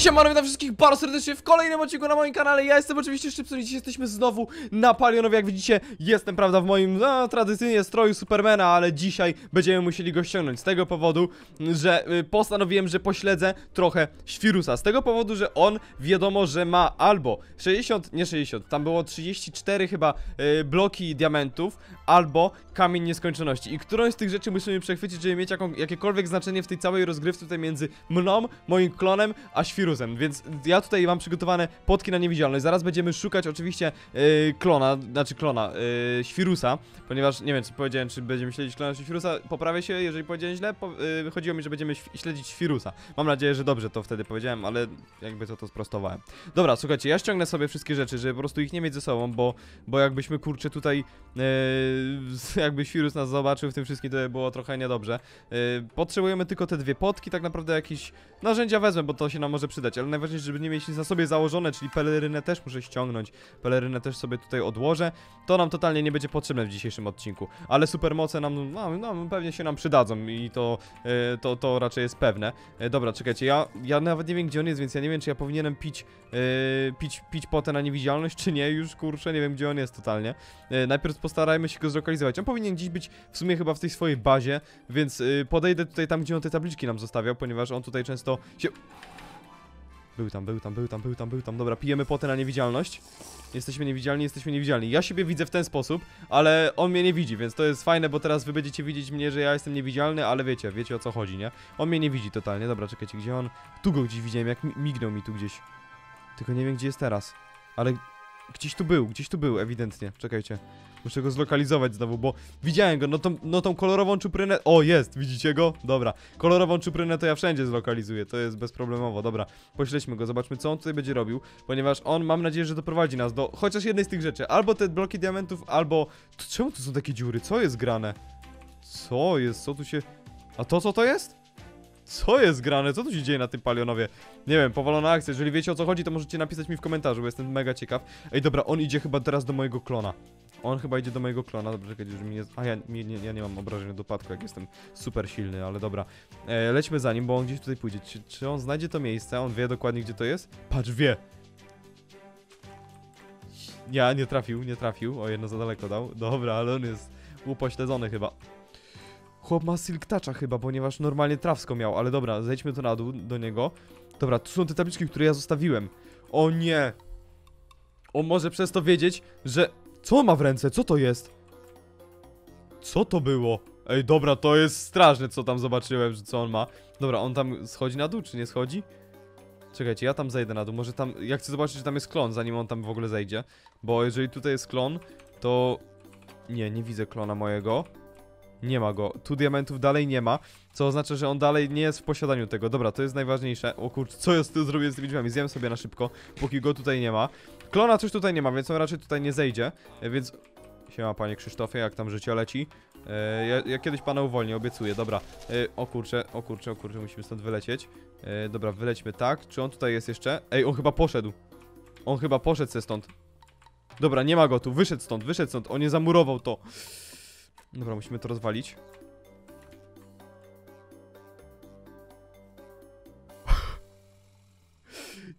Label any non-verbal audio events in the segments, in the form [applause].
Siemano, witam wszystkich bardzo serdecznie w kolejnym odcinku na moim kanale. Ja jestem oczywiście Szczypson i dzisiaj jesteśmy znowu na Palionowie. Jak widzicie, jestem prawda w moim, no, tradycyjnie stroju Supermana Ale dzisiaj będziemy musieli go ściągnąć Z tego powodu, że y, postanowiłem, że pośledzę trochę Świrusa. Z tego powodu, że on wiadomo, że ma albo 60, nie 60 Tam było 34 chyba y, bloki diamentów Albo kamień nieskończoności. I którąś z tych rzeczy musimy przechwycić, żeby mieć jaką, jakiekolwiek znaczenie w tej całej rozgrywce tutaj między mną, moim klonem, a świrusem, więc ja tutaj mam przygotowane potki na niewidzialność. Zaraz będziemy szukać oczywiście yy, klona, znaczy klona, yy, świrusa, ponieważ nie wiem, czy powiedziałem, czy będziemy śledzić klona czy świrusa. Poprawię się, jeżeli powiedziałem źle, po, yy, chodziło mi, że będziemy śledzić świrusa. Mam nadzieję, że dobrze to wtedy powiedziałem, ale jakby to to sprostowałem. Dobra, słuchajcie, ja ściągnę sobie wszystkie rzeczy, żeby po prostu ich nie mieć ze sobą, bo, bo jakbyśmy kurczę tutaj, yy, jakby świrus nas zobaczył w tym wszystkim, to by było trochę niedobrze. Yy, potrzebujemy tylko te dwie potki, tak naprawdę jakieś narzędzia wezmę, bo to się nam może przydać, ale najważniejsze, żeby nie mieć nic na sobie założone, czyli pelerynę też muszę ściągnąć, pelerynę też sobie tutaj odłożę, to nam totalnie nie będzie potrzebne w dzisiejszym odcinku, ale supermoce nam, no, no pewnie się nam przydadzą i to, e, to, to raczej jest pewne. E, dobra, czekajcie, ja, ja nawet nie wiem gdzie on jest, więc ja nie wiem czy ja powinienem pić, e, pić, pić potę na niewidzialność, czy nie, już kurczę, nie wiem gdzie on jest totalnie. Najpierw postarajmy się go zlokalizować, on powinien gdzieś być w sumie chyba w tej swojej bazie, więc podejdę tutaj tam, gdzie on te tabliczki nam zostawiał, ponieważ on tutaj często się... Był tam, był tam, był tam, był tam, był tam. Dobra, pijemy potę na niewidzialność. Jesteśmy niewidzialni, jesteśmy niewidzialni. Ja siebie widzę w ten sposób, ale on mnie nie widzi, więc to jest fajne, bo teraz wy będziecie widzieć mnie, że ja jestem niewidzialny, ale wiecie, wiecie o co chodzi, nie? On mnie nie widzi totalnie. Dobra, czekajcie, gdzie on... Tu go gdzieś widziałem, jak mi- mignął mi tu gdzieś. Tylko nie wiem, gdzie jest teraz. Ale gdzieś tu był, gdzieś tu był, ewidentnie. Czekajcie. Muszę go zlokalizować znowu, bo widziałem go, no tą, no tą kolorową czuprynę... O, jest, widzicie go? Dobra. Kolorową czuprynę to ja wszędzie zlokalizuję, to jest bezproblemowo. Dobra, pośledźmy go, zobaczmy co on tutaj będzie robił, ponieważ on, mam nadzieję, że doprowadzi nas do chociaż jednej z tych rzeczy. Albo te bloki diamentów, albo... To czemu tu są takie dziury? Co jest grane? Co jest? Co tu się... A to co to jest? Co jest grane? Co tu się dzieje na tym palionowie? Nie wiem, powolona akcja. Jeżeli wiecie o co chodzi, to możecie napisać mi w komentarzu, bo jestem mega ciekaw. Ej, dobra, on idzie chyba teraz do mojego klona. On chyba idzie do mojego klona, dobrze, czekajcie, że mi nie... A ja nie, ja nie mam obrażeń od upadku, jak jestem super silny, ale dobra. E, lećmy za nim, bo on gdzieś tutaj pójdzie. Czy, czy on znajdzie to miejsce? On wie dokładnie, gdzie to jest? Patrz, wie! Ja, nie trafił, nie trafił. O, jedno za daleko dał. Dobra, ale on jest upośledzony chyba. Chłop ma silk toucha chyba, ponieważ normalnie trawsko miał, ale dobra, zejdźmy to na dół do niego. Dobra, tu są te tabliczki, które ja zostawiłem. O nie! On może przez to wiedzieć, że... Co on ma w ręce? Co to jest? Co to było? Ej, dobra, to jest straszne, co tam zobaczyłem, że co on ma. Dobra, on tam schodzi na dół, czy nie schodzi? Czekajcie, ja tam zejdę na dół. Może tam... Ja chcę zobaczyć, czy tam jest klon, zanim on tam w ogóle zejdzie. Bo jeżeli tutaj jest klon, to... Nie, nie widzę klona mojego. Nie ma go. Tu diamentów dalej nie ma, co oznacza, że on dalej nie jest w posiadaniu tego. Dobra, to jest najważniejsze. O kurczę, co ja zrobię z tymi drzwiami? Zjem sobie na szybko, póki go tutaj nie ma. Klona coś tutaj nie ma, więc on raczej tutaj nie zejdzie, e, więc... Siema panie Krzysztofie, jak tam życie leci? E, ja, ja kiedyś pana uwolnię, obiecuję, dobra. E, o kurczę, o kurczę, o kurczę, musimy stąd wylecieć. E, dobra, wylećmy tak. Czy on tutaj jest jeszcze? Ej, on chyba poszedł. On chyba poszedł se stąd. Dobra, nie ma go tu, wyszedł stąd, wyszedł stąd, on nie zamurował to. Dobra, musimy to rozwalić.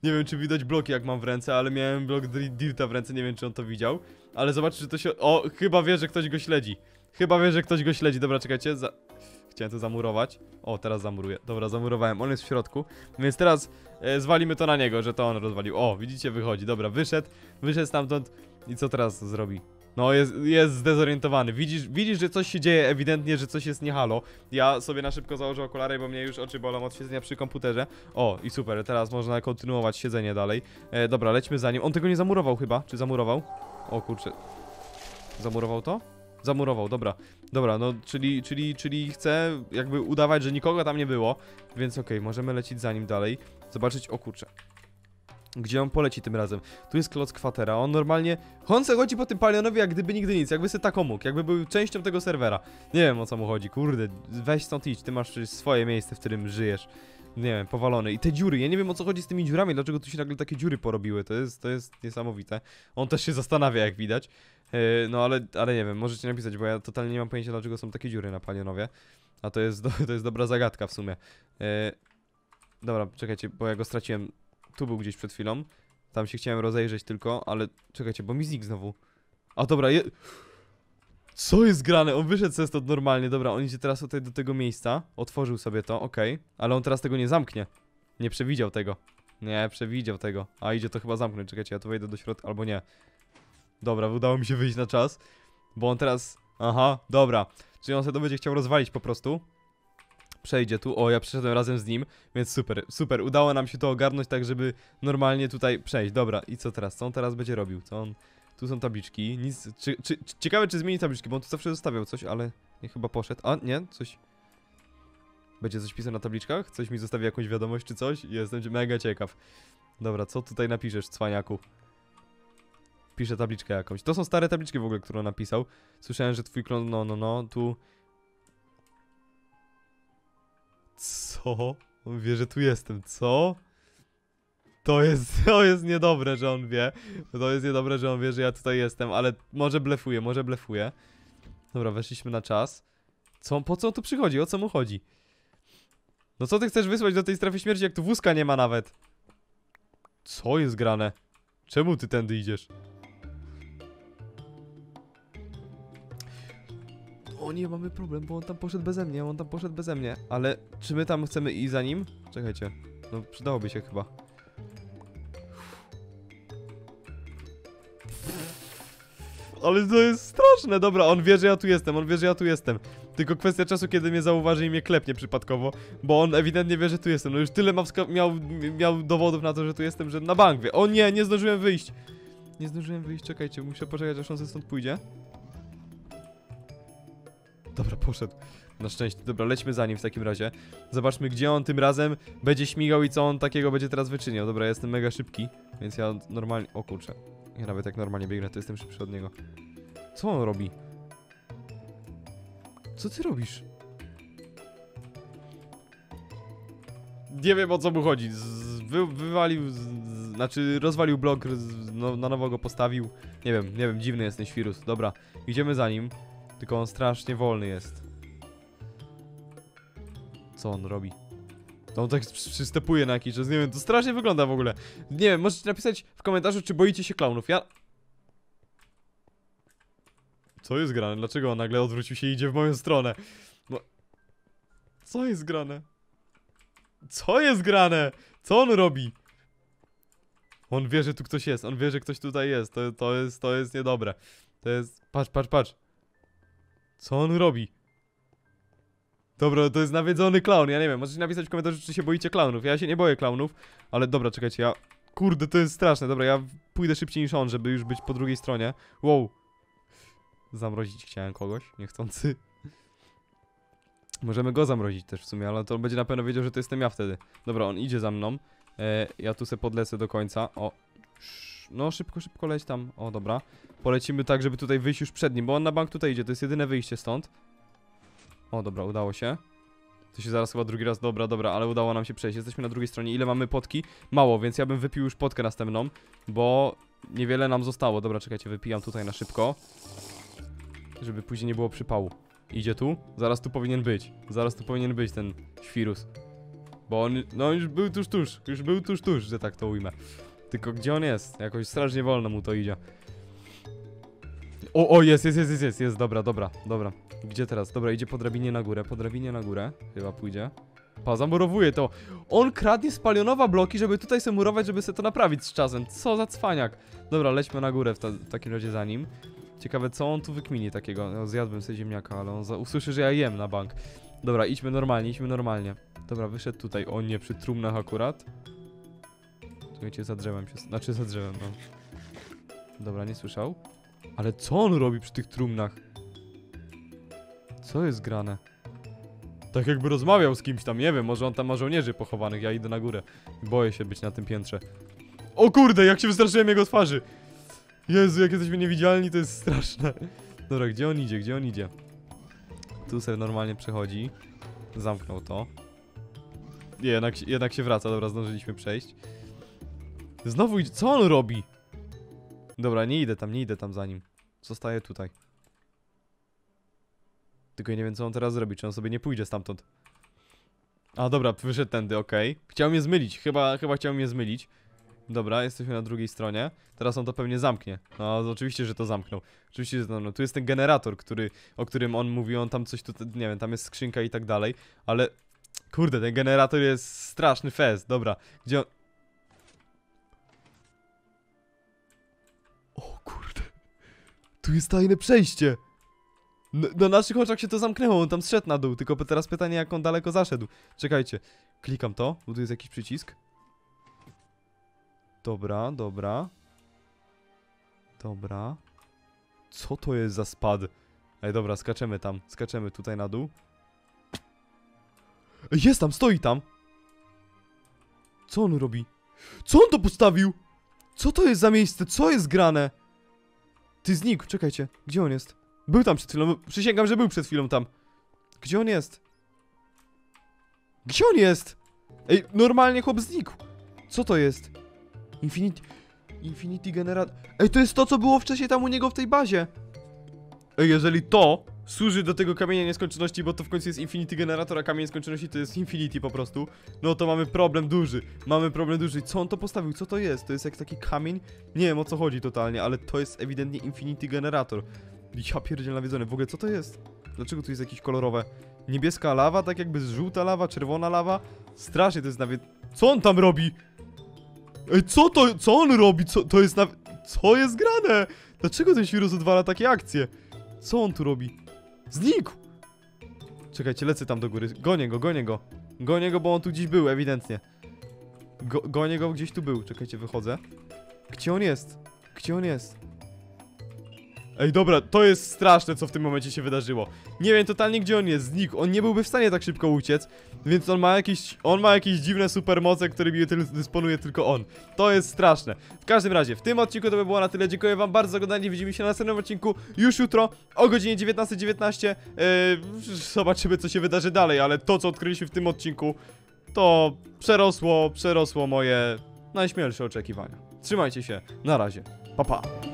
Nie wiem, czy widać bloki, jak mam w ręce, ale miałem blok Dirta w ręce, nie wiem, czy on to widział. Ale zobacz, czy to się... O, chyba wie, że ktoś go śledzi. Chyba wie, że ktoś go śledzi. Dobra, czekajcie, za... Chciałem to zamurować. O, teraz zamuruję. Dobra, zamurowałem. On jest w środku. Więc teraz e, zwalimy to na niego, że to on rozwalił. O, widzicie, wychodzi. Dobra, wyszedł. Wyszedł stamtąd. I co teraz zrobi? No, jest, jest zdezorientowany. Widzisz, widzisz, że coś się dzieje, ewidentnie, że coś jest nie halo. Ja sobie na szybko założę okulary, bo mnie już oczy bolą od siedzenia przy komputerze. O, i super, teraz można kontynuować siedzenie dalej. E, dobra, lećmy za nim. On tego nie zamurował chyba, czy zamurował? O kurczę. Zamurował to? Zamurował, dobra. Dobra, no, czyli, czyli, czyli chcę jakby udawać, że nikogo tam nie było. Więc okej, możemy lecieć za nim dalej. Zobaczyć, o kurczę. Gdzie on poleci tym razem? Tu jest kloc kwatera, on normalnie... On se chodzi po tym palionowie jak gdyby nigdy nic, jakby se mógł, jakby był częścią tego serwera. Nie wiem o co mu chodzi, kurde, weź stąd idź, ty masz swoje miejsce, w którym żyjesz. Nie wiem, powalony. I te dziury, ja nie wiem o co chodzi z tymi dziurami, dlaczego tu się nagle takie dziury porobiły, to jest, to jest niesamowite. On też się zastanawia, jak widać. Yy, no ale, ale nie wiem, możecie napisać, bo ja totalnie nie mam pojęcia, dlaczego są takie dziury na palionowie. A to jest, do, to jest dobra zagadka w sumie. Yy, dobra, czekajcie, bo ja go straciłem. Tu był gdzieś przed chwilą. Tam się chciałem rozejrzeć tylko, ale czekajcie, bo mi znikł znowu. A dobra, je... Co jest grane? On wyszedł ze stąd normalnie, dobra, on idzie teraz tutaj do tego miejsca. Otworzył sobie to, okej. Ale on teraz tego nie zamknie. Nie przewidział tego. Nie, przewidział tego. A idzie to chyba zamknąć, czekajcie, ja tu wejdę do środka, albo nie. Dobra, udało mi się wyjść na czas. Bo on teraz... Aha, dobra. Czyli on sobie to będzie chciał rozwalić po prostu. Przejdzie tu. O, ja przeszedłem razem z nim, więc super, super. Udało nam się to ogarnąć tak, żeby normalnie tutaj przejść. Dobra, i co teraz? Co on teraz będzie robił? Co on... Tu są tabliczki. Nic... Czy, czy, ciekawe, czy zmieni tabliczki, bo on tu zawsze zostawiał coś, ale nie chyba poszedł. A, nie? Coś... Będzie coś pisał na tabliczkach? Coś mi zostawi jakąś wiadomość czy coś? Jestem mega ciekaw. Dobra, co tutaj napiszesz, cwaniaku? Piszę tabliczkę jakąś. To są stare tabliczki w ogóle, które napisał. Słyszałem, że twój klon, no, no, no, tu... [laughs] Co? On wie, że tu jestem, co? To jest, [laughs] to jest niedobre, że on wie. To jest niedobre, że on wie, że ja tutaj jestem, ale może blefuje, może blefuje. Dobra, weszliśmy na czas. Co, po co on tu przychodzi? O co mu chodzi? No co ty chcesz wysłać do tej strefy śmierci, jak tu wózka nie ma nawet? Co jest grane? Czemu ty tędy idziesz? Nie, mamy problem, bo on tam poszedł beze mnie, on tam poszedł beze mnie. Ale czy my tam chcemy iść za nim? Czekajcie, no przydałoby się chyba. Ale to jest straszne, dobra, on wie, że ja tu jestem, on wie, że ja tu jestem. Tylko kwestia czasu, kiedy mnie zauważy i mnie klepnie przypadkowo, bo on ewidentnie wie, że tu jestem. No już tyle miał, miał dowodów na to, że tu jestem, że na bank wie. O nie, nie zdążyłem wyjść. Nie zdążyłem wyjść, czekajcie, muszę poczekać, aż on ze stąd pójdzie. Dobra, poszedł. Na szczęście. Dobra, lećmy za nim w takim razie. Zobaczmy, gdzie on tym razem będzie śmigał i co on takiego będzie teraz wyczyniał. Dobra, ja jestem mega szybki, więc ja normalnie... O kurczę. Ja nawet jak normalnie biegnę, to jestem szybszy od niego. Co on robi? Co ty robisz? Nie wiem o co mu chodzi. Z, wy, wywalił, z, z, znaczy rozwalił blok, z, no, na nowo go postawił. Nie wiem, nie wiem, dziwny jest ten świrus. Dobra, idziemy za nim. Tylko on strasznie wolny jest. Co on robi? To on tak przy- przystępuje na jakiś czas, nie wiem, to strasznie wygląda w ogóle. Nie wiem, możecie napisać w komentarzu, czy boicie się klaunów. Ja... Co jest grane? Dlaczego on nagle odwrócił się i idzie w moją stronę? No... Co jest grane? Co jest grane? Co on robi? On wie, że tu ktoś jest, on wie, że ktoś tutaj jest, to, to jest, to jest niedobre. To jest... Patrz, patrz, patrz. Co on robi? Dobra, to jest nawiedzony clown, ja nie wiem, możecie napisać w komentarzu, czy się boicie clownów. Ja się nie boję clownów, ale dobra, czekajcie, ja... Kurde, to jest straszne, dobra, ja pójdę szybciej niż on, żeby już być po drugiej stronie. Wow. Zamrozić chciałem kogoś, niechcący. Możemy go zamrozić też w sumie, ale to będzie na pewno wiedział, że to jestem ja wtedy. Dobra, on idzie za mną. E, ja tu se podlecę do końca. O. No, szybko, szybko leć tam. O, dobra. Polecimy tak, żeby tutaj wyjść już przed nim, bo on na bank tutaj idzie, to jest jedyne wyjście stąd. O, dobra, udało się. To się zaraz chyba drugi raz, dobra, dobra, ale udało nam się przejść. Jesteśmy na drugiej stronie. Ile mamy potki? Mało, więc ja bym wypił już potkę następną, bo niewiele nam zostało. Dobra, czekajcie, wypijam tutaj na szybko. Żeby później nie było przypału. Idzie tu? Zaraz tu powinien być. Zaraz tu powinien być ten świrus. Bo on, no już był tuż, tuż. Już był tuż, tuż, że tak to ujmę. Tylko gdzie on jest? Jakoś strasznie wolno mu to idzie. O, o, jest, jest, jest, jest, jest, dobra, dobra, dobra. Gdzie teraz? Dobra, idzie po drabinie na górę, po drabinie na górę. Chyba pójdzie. Pa, zamurowuje to. On kradnie z palionowa bloki, żeby tutaj se murować, żeby sobie to naprawić z czasem. Co za cwaniak. Dobra, lećmy na górę w, ta, w takim razie za nim. Ciekawe, co on tu wykmini takiego. No, zjadłbym sobie ziemniaka, ale on usłyszy, że ja jem na bank. Dobra, idźmy normalnie, idźmy normalnie. Dobra, wyszedł tutaj. O nie, przy trumnach akurat. Czekajcie, za drzewem się... Znaczy, za drzewem, no. Dobra, nie słyszał. Ale co on robi przy tych trumnach? Co jest grane? Tak jakby rozmawiał z kimś tam, nie wiem, może on tam ma żołnierzy pochowanych, ja idę na górę. Boję się być na tym piętrze. O kurde, jak się wystraszyłem jego twarzy! Jezu, jak jesteśmy niewidzialni, to jest straszne. Dobra, gdzie on idzie, gdzie on idzie? Tu sobie normalnie przechodzi. Zamknął to. Nie, jednak, jednak się wraca, dobra, zdążyliśmy przejść. Znowu idzie, co on robi? Dobra, nie idę tam, nie idę tam za nim. Zostaję tutaj. Tylko nie wiem, co on teraz zrobi, czy on sobie nie pójdzie stamtąd. A dobra, wyszedł tędy, okej. Chciał mnie zmylić, chyba, chyba chciał mnie zmylić. Dobra, jesteśmy na drugiej stronie. Teraz on to pewnie zamknie. No, oczywiście, że to zamknął. Oczywiście, że to no, Tu jest ten generator, który, o którym on mówi, on tam coś tu, nie wiem, tam jest skrzynka i tak dalej, ale... Kurde, ten generator jest straszny fest. Dobra, gdzie on... Tu jest tajne przejście. Na, na naszych oczach się to zamknęło, on tam zszedł na dół, tylko teraz pytanie, jak on daleko zaszedł. Czekajcie, klikam to, bo tu jest jakiś przycisk. Dobra, dobra. Dobra. Co to jest za spad? Ej, dobra, skaczemy tam, skaczemy tutaj na dół. Jest tam, stoi tam! Co on robi? Co on to postawił? Co to jest za miejsce? Co jest grane? Ty znikł, czekajcie. Gdzie on jest? Był tam przed chwilą, przysięgam, że był przed chwilą tam. Gdzie on jest? Gdzie on jest? Ej, normalnie chłop znikł. Co to jest? Infinity... Infinity Generator... Ej, to jest to, co było wcześniej tam u niego w tej bazie. Ej, jeżeli to służy do tego kamienia nieskończoności, bo to w końcu jest Infinity Generator, a kamień nieskończoności to jest Infinity po prostu, no to mamy problem duży. Mamy problem duży. Co on to postawił? Co to jest? To jest jak taki kamień? Nie wiem o co chodzi totalnie, ale to jest ewidentnie Infinity Generator. Ja pierdziel nawiedzony. W ogóle co to jest? Dlaczego tu jest jakieś kolorowe? Niebieska lawa, tak jakby żółta lawa, czerwona lawa? Strasznie to jest nawie... Co on tam robi? Ej, co to, co on robi? Co, to jest na... Co jest grane? Dlaczego ten Shirus odwala takie akcje? Co on tu robi? Znikł! Czekajcie, lecę tam do góry. Gonię go, gonię go. Gonię go, bo on tu gdzieś był, ewidentnie. Go, gonię go, gdzieś tu był. Czekajcie, wychodzę. Gdzie on jest? Gdzie on jest? Ej, dobra, to jest straszne, co w tym momencie się wydarzyło. Nie wiem totalnie, gdzie on jest. Znikł. On nie byłby w stanie tak szybko uciec, więc on ma jakieś, on ma jakieś dziwne supermoce, którymi dysponuje tylko on. To jest straszne. W każdym razie, w tym odcinku to by było na tyle. Dziękuję wam bardzo za oglądanie. Widzimy się na następnym odcinku już jutro o godzinie 19.19. Yy, zobaczymy, co się wydarzy dalej, ale to, co odkryliśmy w tym odcinku, to przerosło, przerosło moje najśmielsze oczekiwania. Trzymajcie się. Na razie. Pa, pa.